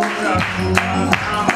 pra voar.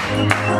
Hallelujah.